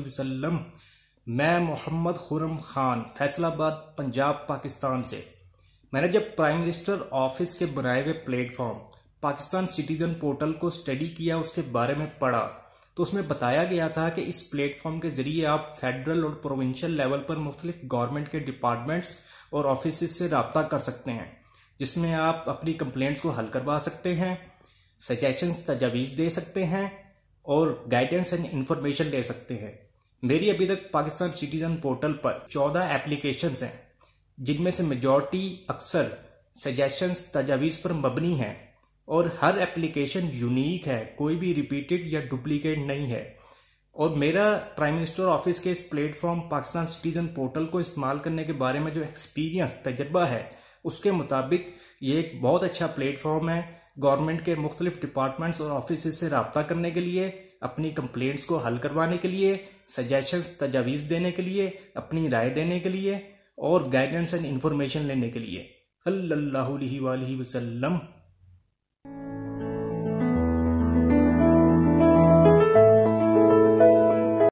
वसल्लम मैं मोहम्मद खुरम खान, फैसलाबाद, पंजाब, पाकिस्तान से। मैंने जब प्राइम मिनिस्टर ऑफ़िस के बनाए हुए प्लेटफॉर्म, पाकिस्तान सिटीजन पोर्टल को स्टडी किया, उसके बारे में पढ़ा तो उसमें बताया गया था कि इस प्लेटफॉर्म के ज़रिए आप फेडरल और प्रोविंशियल लेवल पर मुख्तलिफ़ गवर्नमेंट के डिपार्टमेंट्स और ऑफ़िस से रबता कर सकते हैं, जिसमें आप अपनी कंप्लेंट्स को हल करवा सकते हैं सजेशंस तजावीज दे सकते हैं और गाइडेंस एंड इंफॉर्मेशन ले सकते हैं। मेरी अभी तक पाकिस्तान सिटीजन पोर्टल पर चौदह एप्लीकेशन हैं, जिनमें से मेजॉरिटी अक्सर सजेशंस तजावीज पर मबनी है और हर एप्लीकेशन यूनिक है, कोई भी रिपीटेड या डुप्लीकेट नहीं है। और मेरा प्राइम मिनिस्टर ऑफ़िस के इस प्लेटफॉर्म पाकिस्तान सिटीजन पोर्टल को इस्तेमाल करने के बारे में जो एक्सपीरियंस तजर्बा है, उसके मुताबिक ये एक बहुत अच्छा प्लेटफॉर्म है। गवर्नमेंट के मुख्तलिफ़ डिपार्टमेंट्स और ऑफ़िस से रबता करने के लिए, अपनी कंप्लेंट्स को हल करवाने के लिए, सजेशंस, तजावीज़ देने के लिए, अपनी राय देने के लिए और गाइडेंस एंड इंफॉर्मेशन लेने के लिए। अल्लाह वसल्लम।